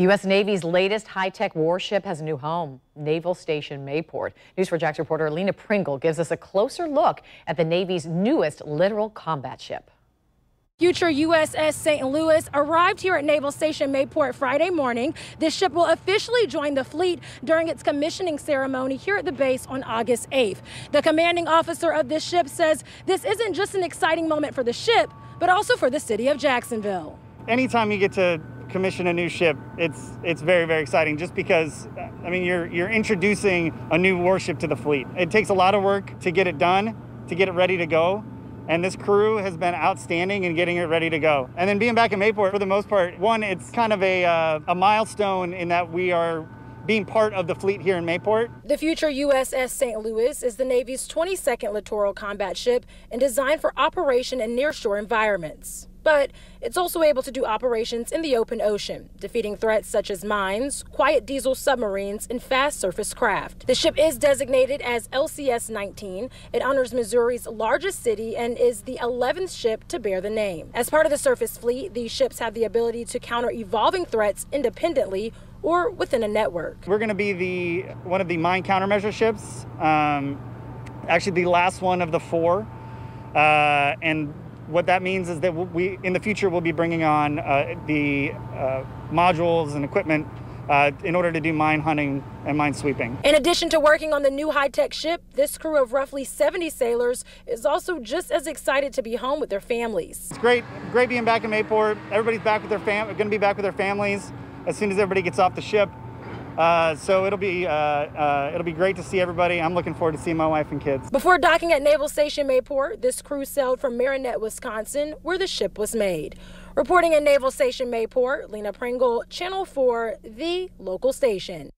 The U.S. Navy's latest high-tech warship has a new home, Naval Station Mayport. News4JAX reporter Lena Pringle gives us a closer look at the Navy's newest littoral combat ship. Future USS St. Louis arrived here at Naval Station Mayport Friday morning. This ship will officially join the fleet during its commissioning ceremony here at the base on August 8th. The commanding officer of this ship says this isn't just an exciting moment for the ship, but also for the city of Jacksonville. Anytime you get to commission a new ship, it's it's very very exciting. Just because, I mean, you're you're introducing a new warship to the fleet. It takes a lot of work to get it done, to get it ready to go. And this crew has been outstanding in getting it ready to go. And then being back in Mayport, for the most part, one, it's kind of a, uh, a milestone in that we are being part of the fleet here in Mayport. The future USS St. Louis is the Navy's 22nd littoral combat ship and designed for operation in nearshore environments but it's also able to do operations in the open ocean, defeating threats such as mines, quiet diesel submarines, and fast surface craft. The ship is designated as LCS 19. It honors Missouri's largest city and is the 11th ship to bear the name. As part of the surface fleet, these ships have the ability to counter evolving threats independently or within a network. We're going to be the one of the mine countermeasure ships, um, actually the last one of the four. Uh, and what that means is that we, in the future, we'll be bringing on uh, the uh, modules and equipment uh, in order to do mine hunting and mine sweeping. In addition to working on the new high-tech ship, this crew of roughly 70 sailors is also just as excited to be home with their families. It's great, great being back in Mayport. Everybody's back with their fam, going to be back with their families as soon as everybody gets off the ship. Uh, so it'll be uh, uh, it'll be great to see everybody. I'm looking forward to seeing my wife and kids. Before docking at Naval Station Mayport, this crew sailed from Marinette, Wisconsin, where the ship was made. Reporting at Naval Station Mayport, Lena Pringle, Channel 4, the local station.